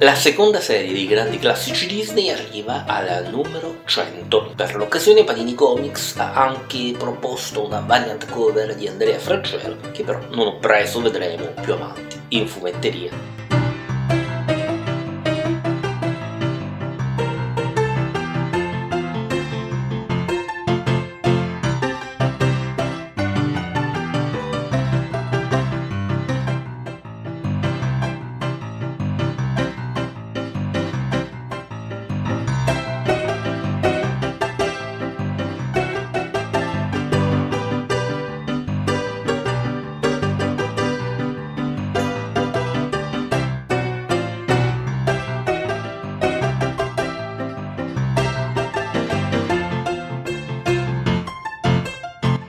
La seconda serie dei grandi classici Disney arriva al numero 100. Per l'occasione Panini Comics ha anche proposto una variant cover di Andrea Fraggero, che però non ho preso, vedremo più avanti, in fumetteria.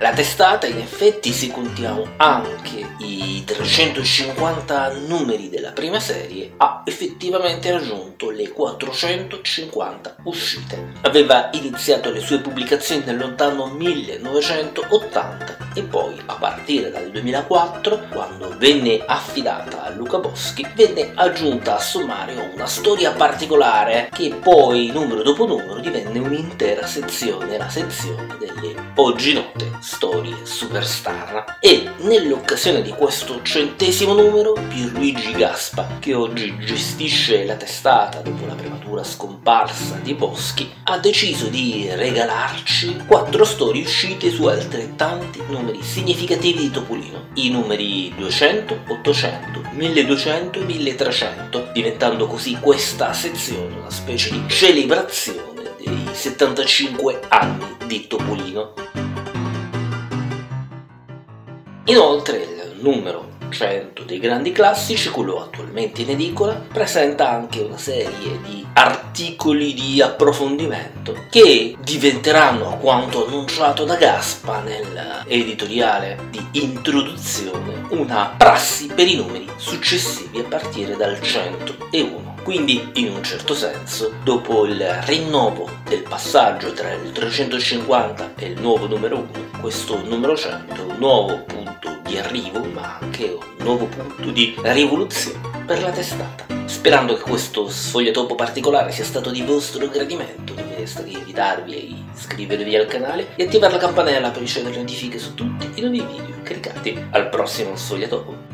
La testata in effetti si contiamo anche i 350 numeri della prima serie ha effettivamente raggiunto le 450 uscite. Aveva iniziato le sue pubblicazioni nel lontano 1980 e poi a partire dal 2004, quando venne affidata Luca Boschi, venne aggiunta a sommario una storia particolare che poi numero dopo numero divenne un'intera sezione, la sezione delle oggi note storie superstar. E nell'occasione di questo centesimo numero, Pierluigi Gaspa, che oggi gestisce la testata dopo la prematura scomparsa di Boschi, ha deciso di regalarci quattro storie uscite su altrettanti numeri significativi di Topolino, i numeri 200, 800, 1200 e 1300, diventando così questa sezione una specie di celebrazione dei 75 anni di Topolino. Inoltre il numero 100 dei grandi classici, quello attualmente in edicola, presenta anche una serie di articoli di approfondimento che diventeranno, a quanto annunciato da Gaspa nell'editoriale di introduzione, una prassi per i numeri successivi a partire dal 101. Quindi, in un certo senso, dopo il rinnovo del passaggio tra il 350 e il nuovo numero 1, questo numero 100 è un nuovo punto di arrivo, ma anche un nuovo punto di rivoluzione per la testata. Sperando che questo sfogliatopo particolare sia stato di vostro gradimento, non mi resta che invitarvi a iscrivervi al canale e attivare la campanella per ricevere notifiche su tutti i nuovi video caricati. Al prossimo sfogliatopo!